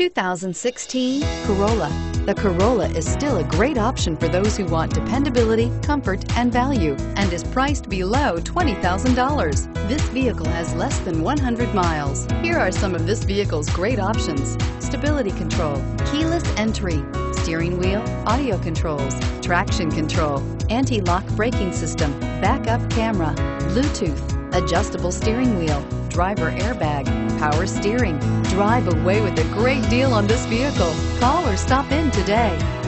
2016 Corolla. The Corolla is still a great option for those who want dependability, comfort, and value, and is priced below $20,000. This vehicle has less than 100 miles. Here are some of this vehicle's great options. Stability control, keyless entry, steering wheel, audio controls, traction control, anti-lock braking system, backup camera, Bluetooth, adjustable steering wheel, driver airbag, power steering. Drive away with a great deal on this vehicle. Call or stop in today.